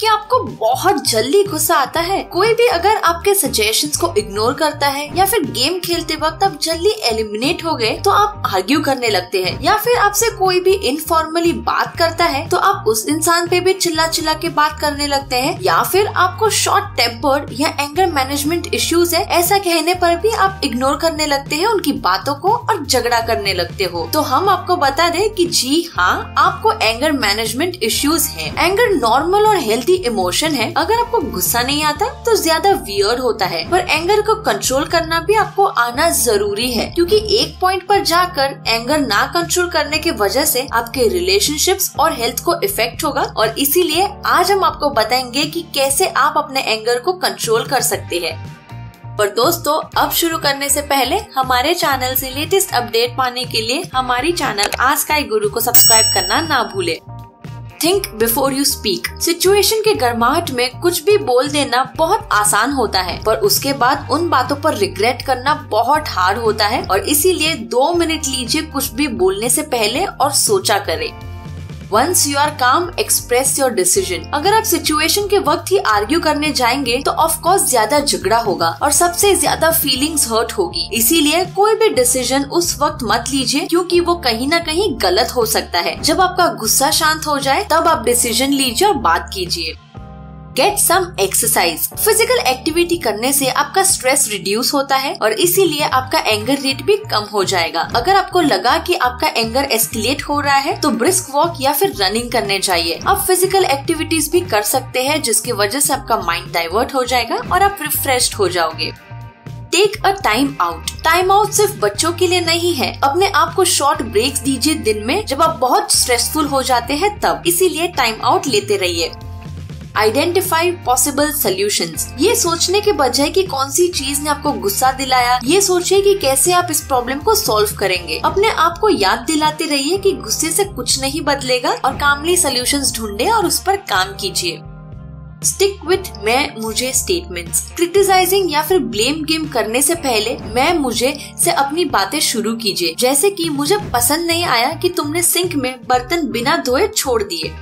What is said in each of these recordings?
कि आपको बहुत जल्दी गुस्सा आता है। कोई भी अगर आपके सजेशंस को इग्नोर करता है या फिर गेम खेलते वक्त आप जल्दी एलिमिनेट हो गए तो आप आर्ग्यू करने लगते हैं। या फिर आपसे कोई भी इनफॉर्मली बात करता है तो आप उस इंसान पे भी चिल्ला चिल्ला के बात करने लगते हैं। या फिर आपको शॉर्ट टेम्पर्ड या एंगर मैनेजमेंट इश्यूज़ है, ऐसा कहने पर भी आप इग्नोर करने लगते हैं, उनकी बातों को और झगड़ा करने लगते हो। तो हम आपको बता दें कि जी हाँ आपको एंगर मैनेजमेंट इश्यूज़ है। एंगर नॉर्मल और हेल्थी इमोशन है, अगर आपको गुस्सा नहीं आता तो ज़्यादा वियर्ड होता है। पर एंगर को कंट्रोल करना भी आपको आना ज़रूरी है, क्योंकि एक पॉइंट पर जाकर एंगर ना कंट्रोल करने की वजह से आपके रिलेशनशिप्स और हेल्थ को इफ़ेक्ट होगा, और इसीलिए आज हम आपको बताएँगे कि कैसे आप अपने एंगर को कंट्रोल कर सकते हैं। पर दोस्तों, अब शुरू करने से पहले हमारे चैनल से लेटेस्ट अपडेट पाने के लिए हमारी चैनल आज का गुरु को सब्सक्राइब करना ना भूले। Think before you speak situation के गर्माहट में कुछ भी बोल देना बहुत आसान होता है, पर उसके बाद उन बातों पर रिग्रेट करना बहुत हार्ड होता है और इसीलिए दो मिनट लीजिए कुछ भी बोलने से पहले और सोचा करें। Once you are calm express your decision अगर आप सिचुएशन के वक्त ही आर्ग्यू करने जाएँगे तो ऑफ़ कोर्स ज़्यादा झगड़ा होगा और सबसे ज़्यादा फीलिंग्स हर्ट होगी। इसीलिए कोई भी डिसीज़न उस वक्त मत लीजिए, क्योंकि वो कहीं ना कहीं गलत हो सकता है। जब आपका गुस्सा शांत हो जाए, तब आप डिसीज़न लीजिए और बात कीजिए। Get some exercise physical activity करने से आपका स्ट्रेस रिड्यूस होता है और इसीलिए आपका एंगर रेट भी कम हो जाएगा। अगर आपको लगा कि आपका एंगर एस्केलेट हो रहा है तो ब्रिस्क वॉक या फिर रनिंग करने चाहिए आप फ़िज़िकल एक्टिविटीज़ भी कर सकते हैं, जिसकी वजह से आपका माइंड डाइवर्ट हो जाएगा और आप रिफ्रेश हो जाओगे। Take a time out time out सिर्फ़ बच्चों के लिए नहीं है। अपने आप को शॉर्ट ब्रेक्स दीजिए दिन में। जब आप बहुत स्ट्रेसफुल हो जाते हैं, तब। इसीलिए टाइम आउट लेते रहिए। आइडेंटिफाई पॉसिबल सोल्यूशन ये सोचने के बजाय कि कौन सी चीज़ ने आपको गुस्सा दिलाया, ये सोचिए कि कैसे आप इस प्रॉब्लम को सॉल्व करेंगे। अपने आप को याद दिलाते रहिए कि गुस्से से कुछ नहीं बदलेगा और कामली सोल्यूशन ढूंढे और उस पर काम कीजिए। स्टिक विथ मैं, मुझे स्टेटमेंट्स क्रिटिसाइजिंग या फिर ब्लेम गेम करने से पहले मैं, मुझे से अपनी बातें शुरू कीजिए। जैसे कि मुझे पसंद नहीं आया कि तुमने सिंक में बर्तन बिना धोए छोड़ दिए।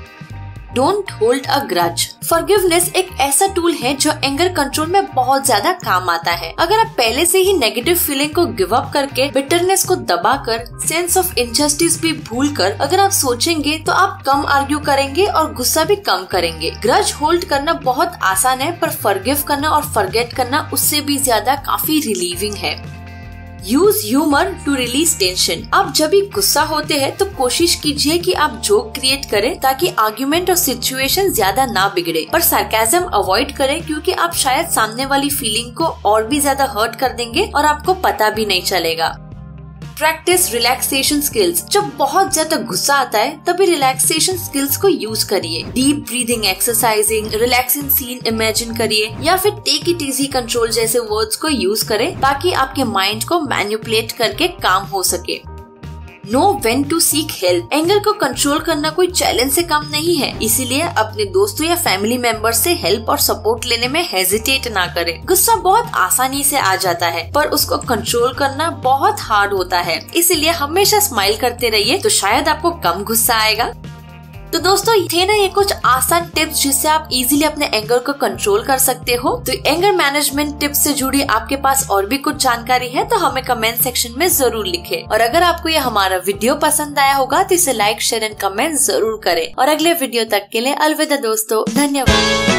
Don't hold a grudge forgiveness एक ऐसा टूल है जो एंगर कंट्रोल में बहुत ज़्यादा काम आता है। अगर आप पहले से ही नेगेटिव फीलिंग को गिव अप करके बिटरनेस को दबाकर सेंस ऑफ़ इनजस्टिस भी भूल कर अगर आप सोचेंगे तो आप कम आर्ग्यू करेंगे और गुस्सा भी कम करेंगे। ग्रज होल्ड करना बहुत आसान है, पर फॉरगिव करना और फॉरगेट करना उससे भी ज़्यादा काफ़ी रिलीविंग है। Use humour to release tension आप जब भी गुस्सा होते हैं तो कोशिश कीजिए कि आप जोक क्रिएट करें ताकि आर्ग्यूमेंट और सिचुएशन ज़्यादा ना बिगड़े। पर सार्केजम अवॉइड करें क्योंकि आप शायद सामने वाली फीलिंग को और भी ज़्यादा हर्ट कर देंगे और आपको पता भी नहीं चलेगा। प्रैक्टिस रिलैक्सेशन स्किल्स जब बहुत ज़्यादा गुस्सा आता है, तभी रिलैक्सेशन स्किल्स को यूज़ करिए। Deep breathing exercising relaxing scene imagine करिए, या फिर टेक इट इजी कंट्रोल जैसे वर्ड्स को यूज़ करें, ताकि आपके माइंड को मैन्युपुलेट करके काम हो सके। Know when to seek help anger को कंट्रोल करना कोई चैलेंज से कम नहीं है। इसीलिए अपने दोस्तों या फैमिली मेंबर से हेल्प और सपोर्ट लेने में हेजिटेट ना करें। गुस्सा बहुत आसानी से आ जाता है, पर उसको कंट्रोल करना बहुत हार्ड होता है। इसीलिए हमेशा स्माइल करते रहिए तो शायद आपको कम गुस्सा आएगा। तो दोस्तों थे ना ये कुछ आसान टिप्स जिससे आप इजीली अपने एंगर को कंट्रोल कर सकते हो। तो एंगर मैनेजमेंट टिप्स से जुड़ी आपके पास और भी कुछ जानकारी है तो हमें कमेंट सेक्शन में ज़रूर लिखे। और अगर आपको ये हमारा वीडियो पसंद आया होगा तो इसे लाइक शेयर एंड कमेंट ज़रूर करें। और अगले वीडियो तक के लिए अलविदा दोस्तों, धन्यवाद।